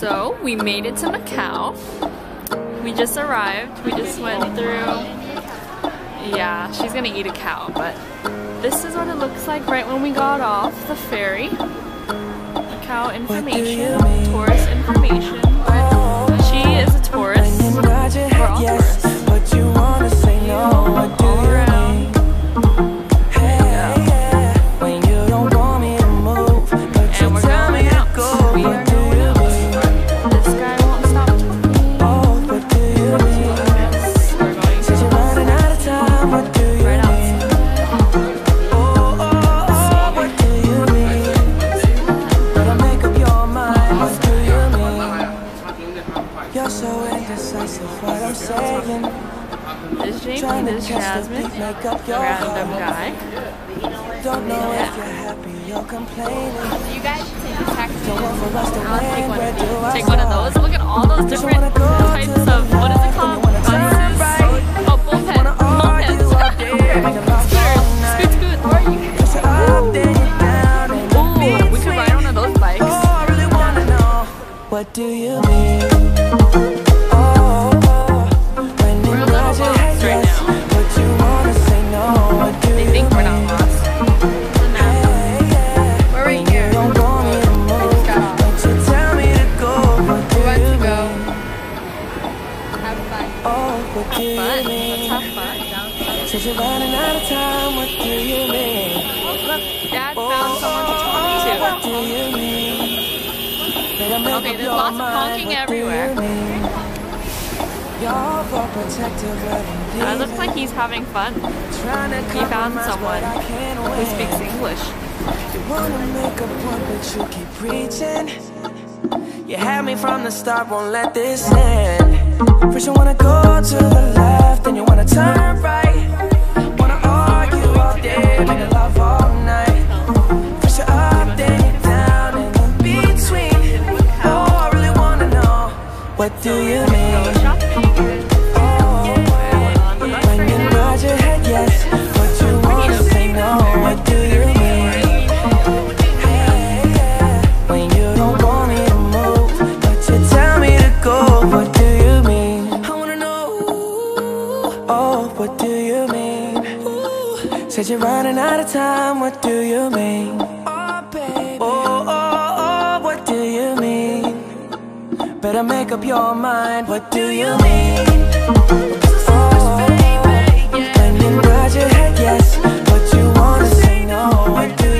So we made it to Macau. We just arrived. We just went through. Yeah, she's gonna eat a cow, but this is what it looks like right when we got off the ferry. Macau information, tourist information. She is a tourist. We're all tourists. What I'm saying. This Jamie, Trying this Jasmine, beat, make up your random guy. Don't know Yeah. if you're happy, you're complaining. You guys should take a taxi. Don't want for us to I'll take win, one of these. Take one of those. Look at all those different Said you're running out of time, what do you mean? Look, Dad found someone to talk What to. do you mean? Okay, there's lots of honking everywhere. you mean? You're protective loving Uh, looks like he's having fun. Trying to He found someone but I can't who speaks English. You wanna make a point, but you keep preaching. You had me from the start, won't let this end. First you wanna go to the left, then you wanna turn right. What do you mean? Oh, when you nod your head yes, but you say no, what do you mean? Hey. When you don't want me to move, but you tell me to go, what do you mean? I wanna know, oh, what do you mean? Said you're running out of time, what do you mean? Better make up your mind, what do you mean? Oh, when you nod your head yes, but you wanna say no, what do you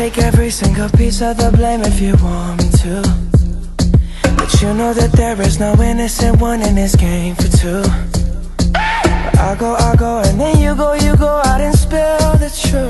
take every single piece of the blame if you want me to. But you know that there is no innocent one in this game for two. I go, I go, and then you go, you go out and spill the truth.